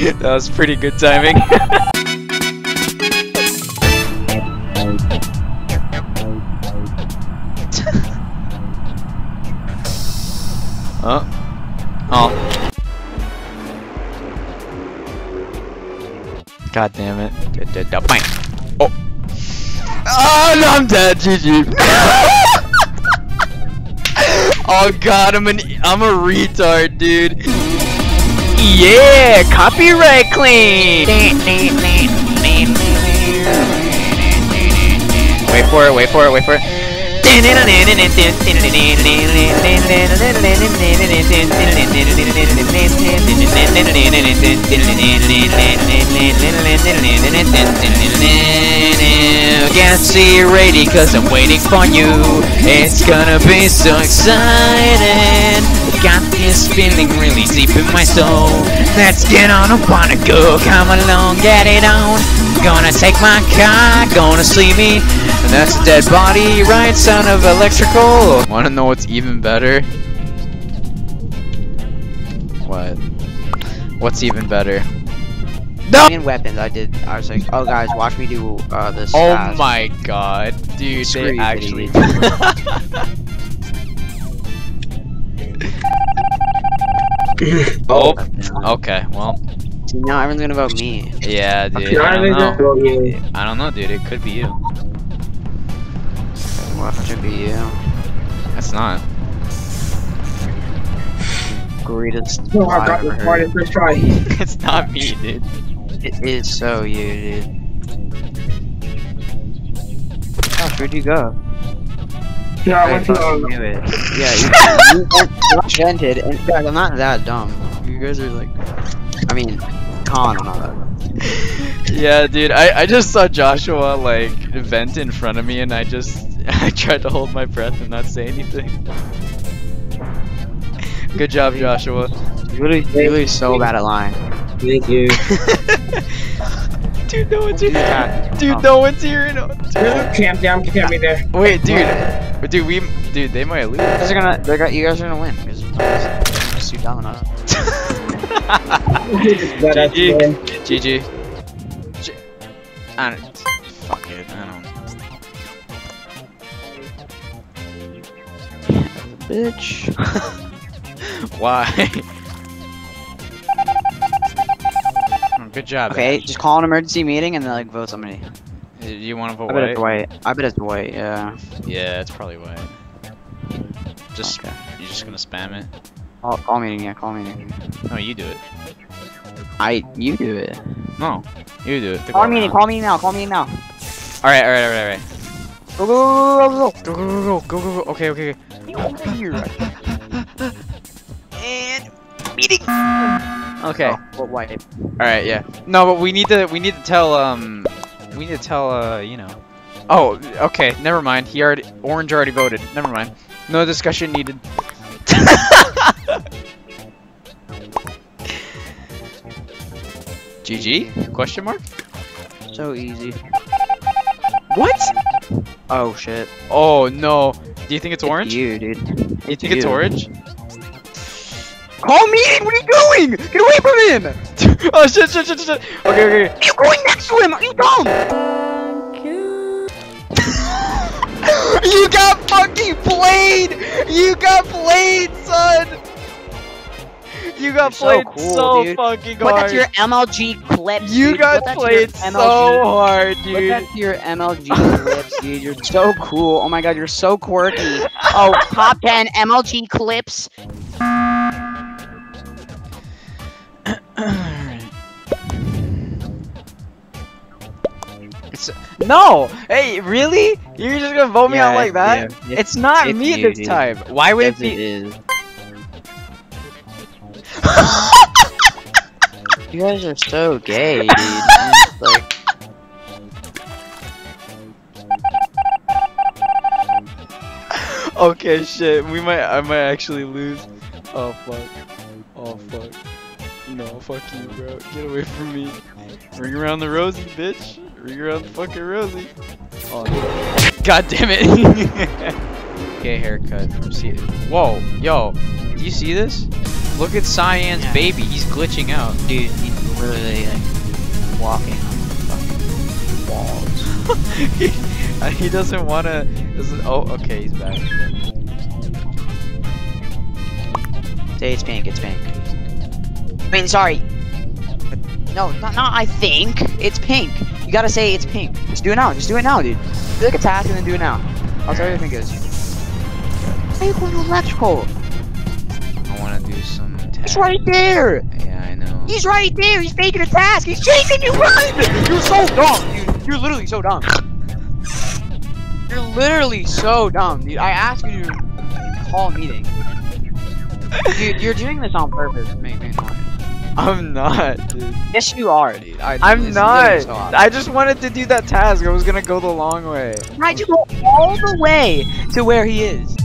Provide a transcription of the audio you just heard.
that was pretty good timing. oh. Oh. God damn it. Oh. Oh, no, I'm dead. GG. oh god, I'm an I'm a retard, dude. Yeah, copyright claim. Wait for it, wait for it, wait for it. Can't see you ready cause I'm waiting for you. It's gonna be so exciting. Got this feeling really deep in my soul. Let's get on, I wanna go, come along, get it on. Gonna take my car, gonna see me. And That's a dead body, right, sound of electrical? Wanna know what's even better? What? What's even better? No! And weapons, I did. I was like, oh guys, watch me do uh, this. Oh task." my god, dude, Screw they you, actually. oh, okay, well, See, now everyone's gonna vote me. yeah, dude. I I don't know. I don't know, dude. It could be you. What should be you? It's not. Greatest. No, I got this heard. part in first try. it's not me, dude. It is so you, dude. Gosh, where'd you go? No, I I went to fucking um, knew it. Yeah, you, you went- vented, and guys, I'm not that dumb. You guys are like, I mean, Con, I'm not that dumb. Yeah, dude. I I just saw Joshua like vent in front of me, and I just I tried to hold my breath and not say anything. Good job, Joshua. You're literally, literally so bad at lying. thank you. dude, no one's here. that. Dude, no one's here. No. Camp down, camp me there. Wait, dude. Dude, we dude, they might lose. You guys are gonna, they're gonna, you guys are gonna win. Because just too dumb enough. But that's GG. fine. GG. J- I don't. Fuck it. I don't. Bitch. Why? Good job. Okay, Ash. just call an emergency meeting and then like vote somebody. Uh, You want to vote I bet white? it's Dwight. I bet it's Dwight. Yeah. Yeah, it's probably white. Just Okay. you're just gonna spam it. Call, call meeting. Yeah, call meeting. No, you do it. I. You do it. No, you do it. Call meeting. Call meeting now. Call meeting now. All right, all right, all right, all right. Go go go go Go, go, go, go, go, go, go. Okay, okay, okay. go go. Here. And meeting. Okay. Oh, white? All right, yeah. No, but we need to we need to tell um we need to tell uh you know. Oh, okay. Never mind. He already Orange already voted. Never mind. No discussion needed. GG? Question mark? So easy. What? Oh shit. Oh no. Do you think it's orange? you, dude. you think it's orange? Call meeting. What are you doing? Get away from him. oh shit shit shit shit. Okay okay. You're going next to him. Are you dumb? you got fucking played! You got played, son! You got You're so played cool, so dude. fucking Put that hard. to your MLG clips. you dude. got Put that to your played so hard, Put dude. that to your MLG clips, dude. You're so cool. Oh my god, you're so quirky. Oh, top 10 MLG clips. It's- no! Hey, really? You're just gonna vote me out like that? yeah. It's not it's me you, this time. Why would Yes, it be? it is. You guys are so gay, dude. Like, okay, shit. We might. I might actually lose. Oh fuck. Oh fuck. No, fuck you, bro. Get away from me. Ring around the rosy, bitch. Ring around the fucking rosy. Oh no. God damn it. okay, haircut from C. Whoa, yo. Do you see this? Look at Cyan's Yeah. baby. He's glitching out. dude, he's literally like walking on the fucking walls. he doesn't want to. Oh, okay, he's back. Say it's pink. It's pink. I mean, sorry. No, not, not I think. It's pink. You gotta say it's pink. Just do it now. Just do it now, dude. Do like a task and then do it now. I'll tell you what I think it is. Why are you going to electrical? I want to do some. He's Task. right there. Yeah, I know. He's right there. He's making a task. He's chasing you. Run! You're so dumb, dude. You're literally so dumb. You're literally so dumb, dude. I asked you to call a meeting. Dude, you're doing this on purpose to make me annoyed. I'm not, dude. Yes, you are, dude. I, I'm not. I just wanted to do that task. I was gonna go the long way. Why'd you go all the way to where he is?